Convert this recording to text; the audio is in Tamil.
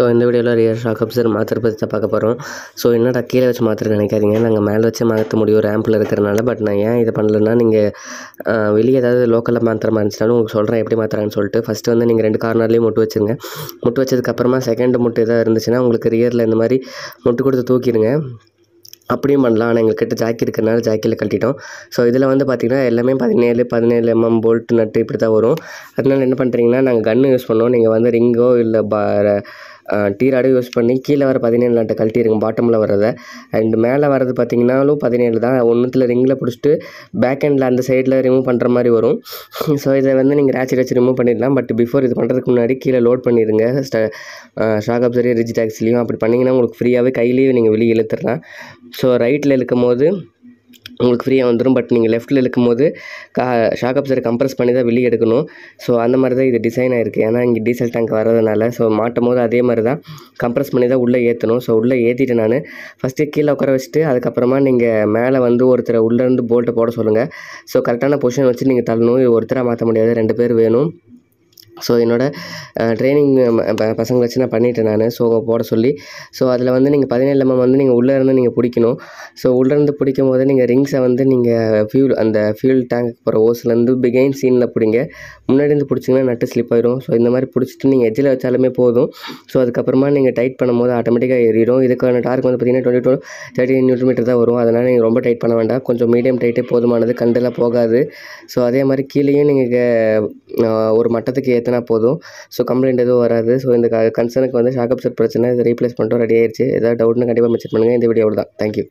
ஸோ இந்த வீடியோவில் ரியர் ஷாக் அப்சர் மாத்திரை பற்றி தான் பார்க்க போகிறோம் ஸோ என்னடா கீழே வச்சு மாத்திரை நினைக்காதீங்க. நாங்கள் மேலே வச்சு மாற்ற முடியும் ரேம்பில் இருக்கிறனால பட் நான் ஏன் இதை பண்ணலன்னா நீங்கள் வெளியே ஏதாவது லோக்கலில் மாத்திரை இருந்துச்சுனாலும் உங்களுக்கு சொல்கிறேன் எப்படி மாத்திரான்னு சொல்லிட்டு. ஃபஸ்ட்டு வந்து நீங்கள் ரெண்டு கார்னர்லேயும் முட்டு வச்சுருங்க. முட்டு வச்சதுக்கப்புறமா செகண்ட் முட்டு எதாவது இருந்துச்சுன்னா உங்களுக்கு ரியரில் இந்த மாதிரி முட்டு கொடுத்து தூக்கிடுங்க. அப்படியும் பண்ணலாம். ஆனால் எங்கள்கிட்ட ஜாக்கி இருக்கிறனால ஜாக்கியில் கட்டிட்டோம் ஸோ இதில் வந்து பார்த்திங்கன்னா எல்லாமே பதினேழு பதினேழு எம்எம் போல்ட் நட்டு இப்படி தான் வரும். அதனால என்ன பண்ணுறீங்கன்னா நாங்கள் கன்று யூஸ் பண்ணோம் நீங்கள் வந்து ரிங்கோ இல்லை பா டீராடோ யூஸ் பண்ணி கீழே வர பதினேழு நாட்டை கழட்டிடுங்க பாட்டமில் வர்றதை. அண்ட் மேலே வரது பார்த்தீங்கனாலும் பதினேழு தான். ஒன்றுத்தில் ரிங்கில் பிடிச்சிட்டு பேக் எண்டில் அந்த சைடில் ரிமூவ் பண்ணுற மாதிரி வரும். ஸோ இதை வந்து நீங்கள் ரேச்சர் வச்சு ரிமூவ் பண்ணிடலாம். பட் பிஃபோர் இது பண்ணுறதுக்கு முன்னாடி கீழே லோட் பண்ணிடுங்க. ஷாக் அப்சரி ரிஜி டாக்ஸ்லேயும் அப்படி பண்ணிங்கன்னா உங்களுக்கு ஃப்ரீயாகவே கையிலேயே நீங்கள் வெளியே இழுத்துடலாம். ஸோ ரைட்டில் இழுக்கும் போது உங்களுக்கு ஃப்ரீயாக வந்துடும் பட் நீங்கள் லெஃப்ட்டில் இழுக்கும் போது கா ஷாக் அப்சரை கம்ப்ரஸ் பண்ணி தான் வெளியே எடுக்கணும். ஸோ அந்த மாதிரி தான் இது டிசைன் ஆகிருக்கு ஏன்னா இங்கே டீசல் டேங்க் வர்றதுனால ஸோ மாட்டும் போது அதே மாதிரி தான் கம்ப்ரஸ் பண்ணி தான் உள்ளே ஏற்றணும் ஸோ உள்ளே ஏற்றிட்டு நான் ஃபஸ்ட்டு கீழே உட்கார வச்சுட்டு அதுக்கப்புறமா நீங்கள் மேலே வந்து ஒருத்தரை உள்ளேருந்து போல்ட்டை போட சொல்லுங்கள் ஸோ கரெக்டான பொசிஷன் வச்சு நீங்கள் தள்ளணும். ஒருத்தராக மாற்ற முடியாது. ரெண்டு பேர் வேணும். ஸோ என்னோடய ட்ரைனிங் பசங்க வச்சு நான் பண்ணிட்டேன் நான். ஸோ போட சொல்லி. ஸோ அதில் வந்து நீங்கள் பதினேழு எம்எம் வந்து நீங்கள் உள்ளே இருந்து நீங்கள் பிடிக்கணும். ஸோ உள்ளேருந்து பிடிக்கும் போது நீங்கள் ரிங்ஸை வந்து நீங்கள் ஃபியூல் அந்த ஃபியூல் டேங்க் போகிற ஓஸ்லேருந்து பிகைன் சீனில் பிடிங்க. முன்னாடி இருந்து பிடிச்சிங்கன்னா நட்டு ஸ்லிப் ஆயிடும் ஸோ இந்த மாதிரி பிடிச்சிட்டு நீங்கள் எஜ்ஜில் வச்சாலுமே போதும். ஸோ அதுக்கப்புறமா நீங்கள் டைட் பண்ணும்போது ஆட்டோமேட்டிக்காக ஏறிடும். இதுக்கான டார்க் வந்து பார்த்தீங்கன்னா twenty to thirty newton metre தான் வரும். அதனால் நீங்கள் ரொம்ப டைட் பண்ண வேண்டாம். கொஞ்சம் மீடியம் டைட்டே போதுமானது. கண்டெல்லாம் போகாது. ஸோ அதே மாதிரி கீழேயும் நீங்கள் ஒரு மட்டத்துக்கு ஏற்ற ஏற்றினா போதும். ஸோ கம்ப்ளைண்ட் எதுவும் வராது. ஸோ இந்த கன்சர்னுக்கு வந்து ஷாக் செட் பிரச்சனை இதை ரீப்ளேஸ் பண்ணிட்டோம் ரெடி ஆயிடுச்சு ஏதாவது டவுட்னு கண்டிப்பாக மெசேஜ் பண்ணுங்கள் இந்த வீடியோ தான் தேங்க்யூ